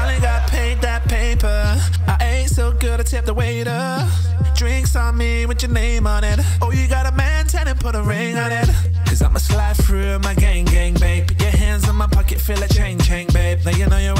Finally got paid that paper. I ain't so good, I tip the waiter. Drinks on me with your name on it. Oh, you got a man and put a ring on it. Cause I'ma slide through my gang, gang, babe. Put your hands in my pocket, feel a chain, chain, babe. Now you know you're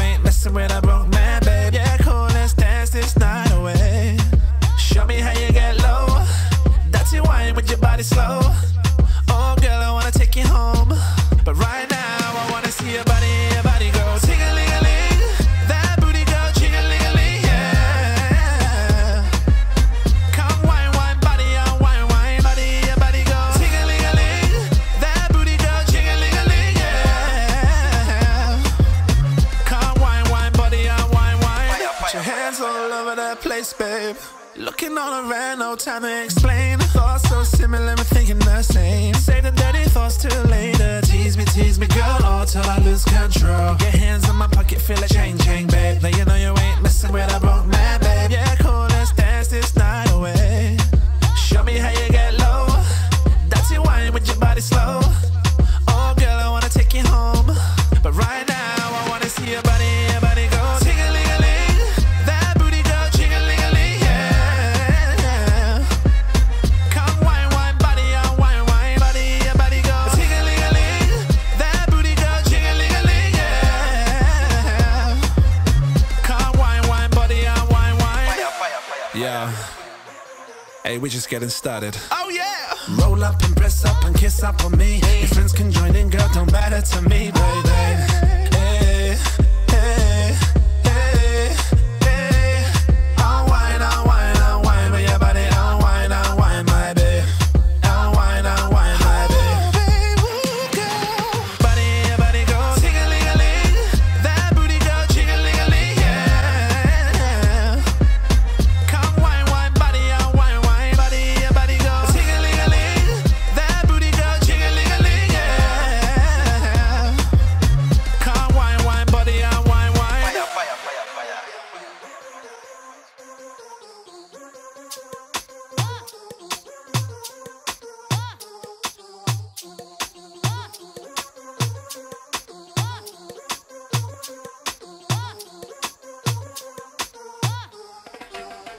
your hands all over that place, babe. Looking all around, no time to explain. Thoughts so similar, we're thinking the same. Say the dirty thoughts till later. Yeah. Hey, we're just getting started. Oh yeah! Roll up and press up and kiss up on me. Your friends can join in, girl, don't matter to me, baby.